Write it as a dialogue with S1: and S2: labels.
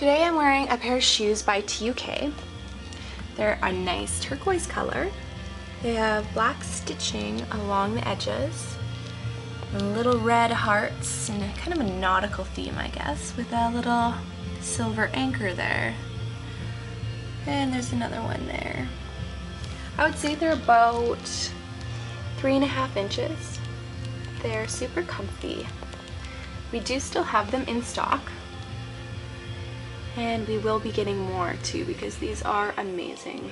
S1: Today I'm wearing a pair of shoes by TUK. They're a nice turquoise color. They have black stitching along the edges, little red hearts, and kind of a nautical theme I guess, with a little silver anchor there. And there's another one there. I would say they're about three and a half inches. They're super comfy. We do still have them in stock. And we will be getting more too because these are amazing.